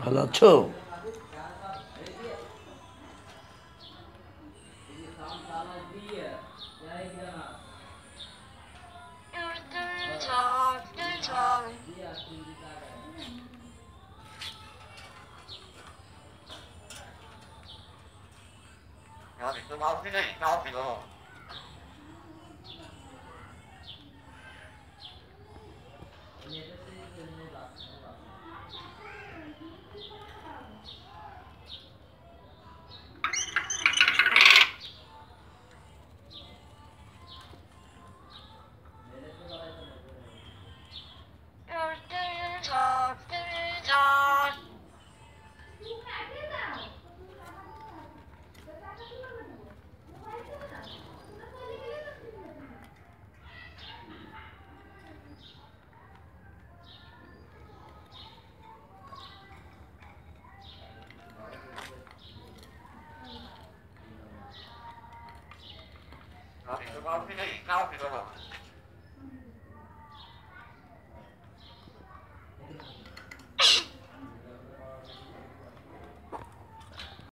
ভালো আছো Yeah, yeah. 要你是老百姓你消费咯。拿你的包配个饮料可好